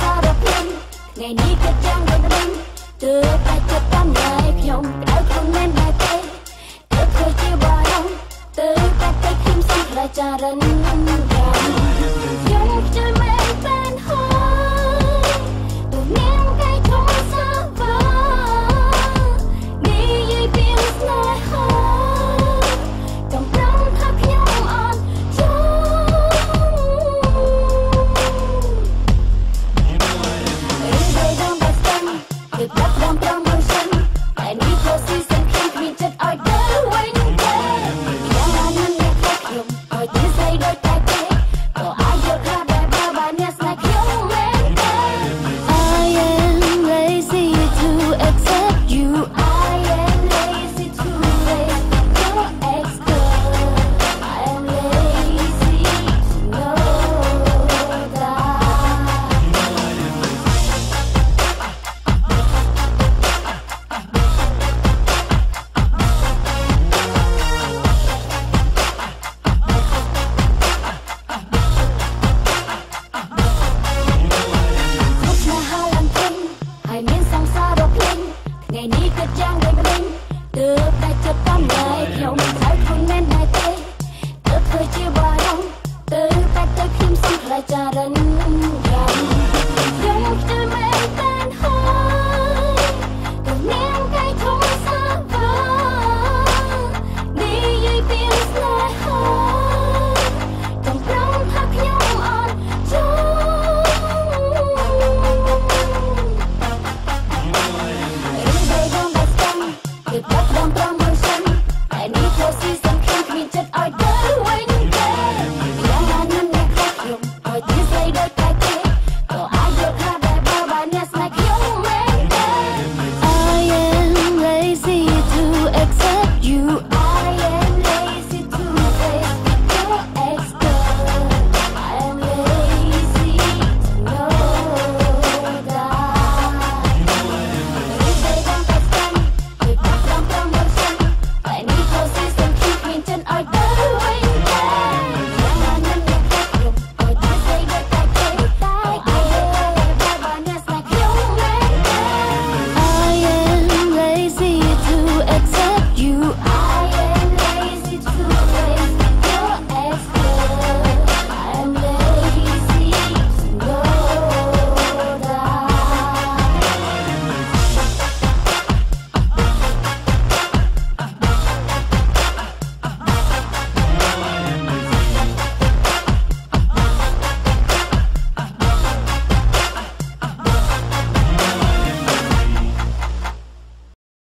សារពិនថ្ងៃនេះគិតយ៉ាងដូចវិញទើបតែចិត្តតាមឡាយខ្ញុំដៅខ្លួនមិនដែរទេទើបធ្វើជាបារម្ភទើបតែពេលខ្ញុំសឹករាចារិន If មែន